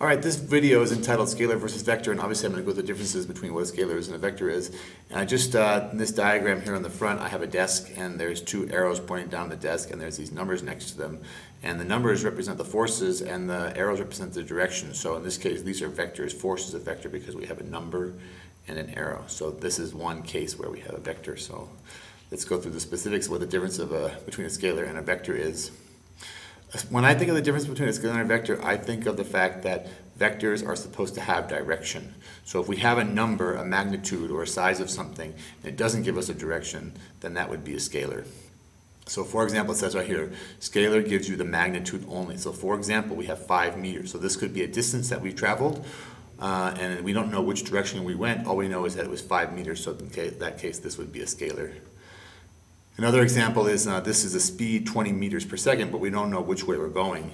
All right, this video is entitled Scalar versus Vector, and obviously I'm going to go through the differences between what a scalar is and a vector is. And I just, uh, in this diagram here on the front, I have a desk, and there's two arrows pointing down the desk, and there's these numbers next to them. And the numbers represent the forces, and the arrows represent the direction. So in this case, these are vectors. Force is a vector because we have a number and an arrow. So this is one case where we have a vector. So let's go through the specifics of what the difference of a, between a scalar and a vector is. When I think of the difference between a scalar and a vector, I think of the fact that vectors are supposed to have direction. So if we have a number, a magnitude, or a size of something, and it doesn't give us a direction, then that would be a scalar. So for example, it says right here, scalar gives you the magnitude only. So for example, we have five meters. So this could be a distance that we traveled, uh, and we don't know which direction we went. All we know is that it was five meters. So in that case, this would be a scalar. Another example is uh, this is a speed 20 meters per second, but we don't know which way we're going.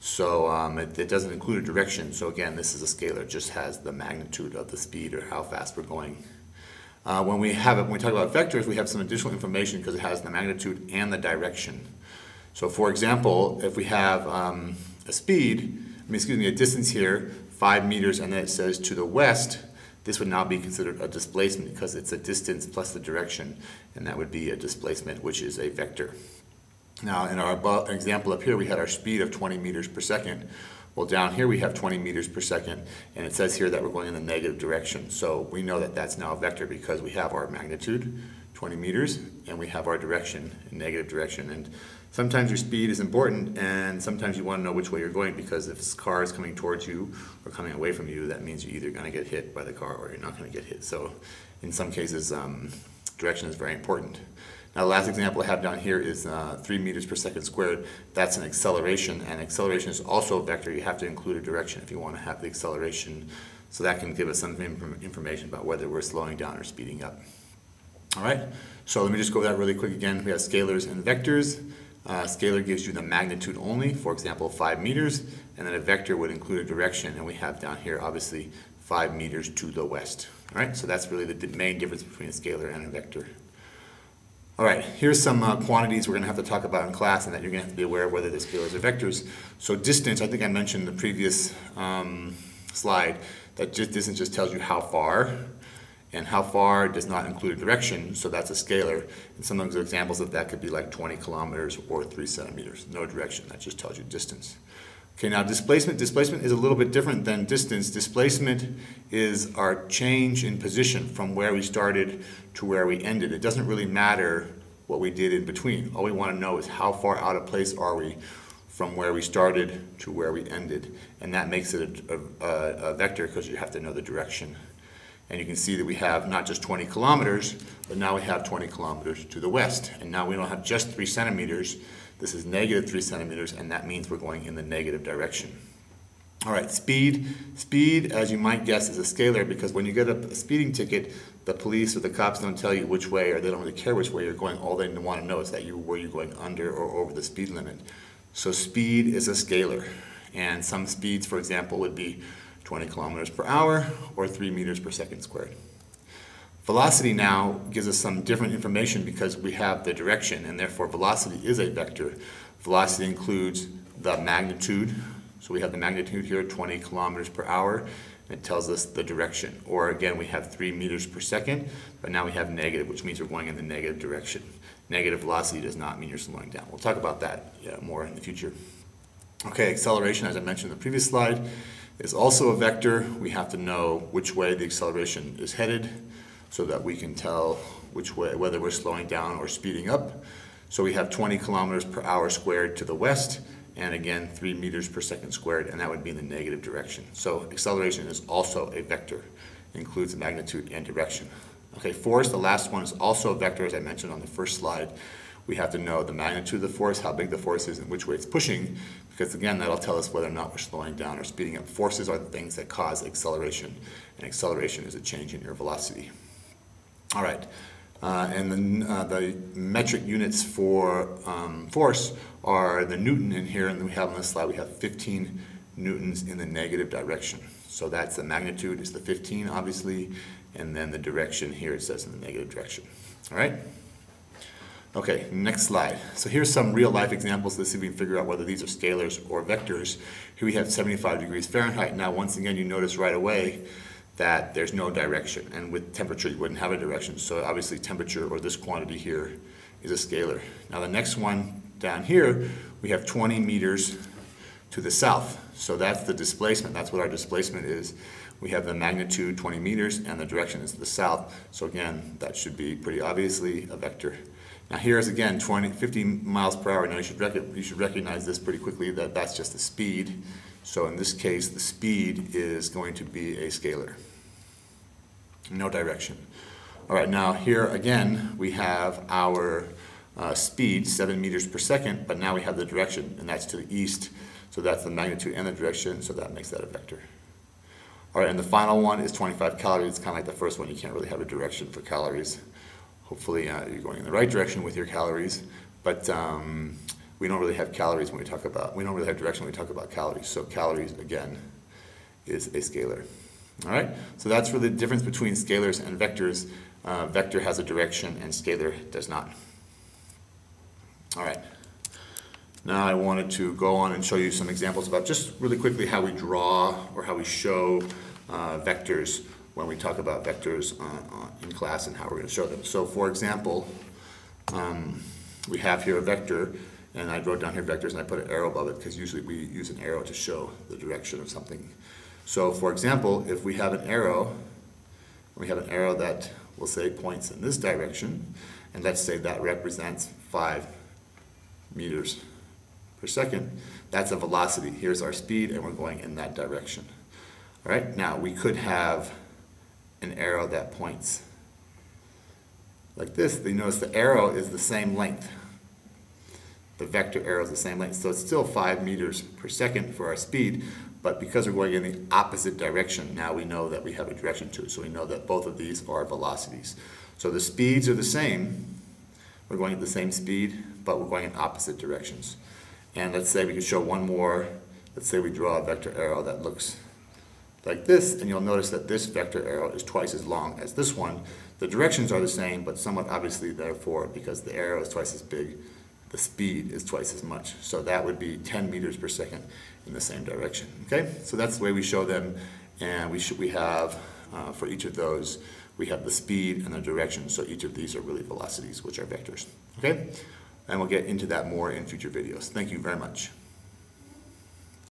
So um, it, it, doesn't include a direction. So again, this is a scalar, it just has the magnitude of the speed or how fast we're going. Uh, when we have it, when we talk about vectors, we have some additional information because it has the magnitude and the direction. So for example, if we have um, a speed, I mean, excuse me, a distance here, five meters, and then it says to the west, this would now be considered a displacement because it's a distance plus the direction, and that would be a displacement, which is a vector. Now, in our above, example up here, we had our speed of 20 meters per second. Well, down here we have 20 meters per second, and it says here that we're going in the negative direction. So we know that that's now a vector because we have our magnitude, 20 meters, and we have our direction, negative direction. And sometimes your speed is important and sometimes you want to know which way you're going because if this car is coming towards you or coming away from you, that means you're either going to get hit by the car or you're not going to get hit. So in some cases, um, direction is very important. Now the last example I have down here is uh, 3 meters per second squared. That's an acceleration, and acceleration is also a vector. You have to include a direction if you want to have the acceleration. So that can give us some information about whether we're slowing down or speeding up. All right, so let me just go over that really quick again. We have scalars and vectors. Uh, scalar gives you the magnitude only, for example, 5 meters, and then a vector would include a direction, and we have down here, obviously, 5 meters to the west. All right, so that's really the main difference between a scalar and a vector. All right, here's some uh, quantities we're going to have to talk about in class and that you're going to have to be aware of whether they're scalars or vectors. So distance, I think I mentioned in the previous um, slide, that just distance just tells you how far and how far does not include a direction, so that's a scalar. And some of the examples of that could be like 20 kilometers or 3 centimeters. No direction, that just tells you distance. Okay, now displacement. Displacement is a little bit different than distance. Displacement is our change in position from where we started to where we ended. It doesn't really matter what we did in between. All we want to know is how far out of place are we from where we started to where we ended. And that makes it a, a, a vector because you have to know the direction and you can see that we have not just 20 kilometers, but now we have 20 kilometers to the west. And now we don't have just three centimeters. This is negative three centimeters, and that means we're going in the negative direction. All right, speed. Speed, as you might guess, is a scalar because when you get a speeding ticket, the police or the cops don't tell you which way, or they don't really care which way you're going. All they want to know is that you were you going under or over the speed limit. So speed is a scalar, and some speeds, for example, would be 20 kilometers per hour, or 3 meters per second squared. Velocity now gives us some different information because we have the direction, and therefore velocity is a vector. Velocity includes the magnitude, so we have the magnitude here, 20 kilometers per hour, and it tells us the direction. Or again, we have 3 meters per second, but now we have negative, which means we're going in the negative direction. Negative velocity does not mean you're slowing down. We'll talk about that yeah, more in the future. Okay, acceleration, as I mentioned in the previous slide, is also a vector. We have to know which way the acceleration is headed so that we can tell which way, whether we're slowing down or speeding up. So we have 20 kilometers per hour squared to the west, and again, 3 meters per second squared, and that would be in the negative direction. So acceleration is also a vector, includes magnitude and direction. Okay, force, the last one, is also a vector, as I mentioned on the first slide. We have to know the magnitude of the force, how big the force is, and which way it's pushing, because again, that'll tell us whether or not we're slowing down or speeding up. Forces are the things that cause acceleration, and acceleration is a change in your velocity. All right, uh, and then uh, the metric units for um, force are the Newton in here, and we have on this slide, we have 15 newtons in the negative direction. So that's the magnitude is the 15, obviously, and then the direction here it says in the negative direction. All right? Okay, next slide. So here's some real-life examples. Let's see if we can figure out whether these are scalars or vectors. Here we have 75 degrees Fahrenheit. Now, once again, you notice right away that there's no direction. And with temperature, you wouldn't have a direction. So obviously, temperature, or this quantity here, is a scalar. Now, the next one down here, we have 20 meters to the south. So that's the displacement. That's what our displacement is. We have the magnitude 20 meters and the direction is to the south. So again, that should be pretty obviously a vector. Now here's again 20, 50 miles per hour. Now you should, you should recognize this pretty quickly that that's just the speed. So in this case, the speed is going to be a scalar. No direction. All right, now here again, we have our uh, speed, seven meters per second, but now we have the direction, and that's to the east. So that's the magnitude and the direction, so that makes that a vector. All right, and the final one is 25 calories. It's kind of like the first one. You can't really have a direction for calories. Hopefully uh, you're going in the right direction with your calories, but um, we don't really have calories when we talk about, we don't really have direction when we talk about calories. So calories, again, is a scalar. All right, so that's for the difference between scalars and vectors. Uh, vector has a direction and scalar does not. All right. Now I wanted to go on and show you some examples about just really quickly how we draw or how we show uh, vectors when we talk about vectors uh, uh, in class and how we're going to show them. So for example, um, we have here a vector and I wrote down here vectors and I put an arrow above it because usually we use an arrow to show the direction of something. So for example, if we have an arrow, we have an arrow that will say points in this direction, and let's say that represents five meters per second. That's a velocity. Here's our speed, and we're going in that direction. All right, now we could have an arrow that points like this. You notice the arrow is the same length. The vector arrow is the same length, so it's still five meters per second for our speed, but because we're going in the opposite direction, now we know that we have a direction to so we know that both of these are velocities. So the speeds are the same, we're going at the same speed, but we're going in opposite directions. And let's say we could show one more. Let's say we draw a vector arrow that looks like this, and you'll notice that this vector arrow is twice as long as this one. The directions are the same, but somewhat obviously therefore, because the arrow is twice as big, the speed is twice as much. So that would be 10 meters per second in the same direction. Okay, so that's the way we show them, and we should we have uh, for each of those we have the speed and the direction. So each of these are really velocities, which are vectors. Okay, and we'll get into that more in future videos. Thank you very much.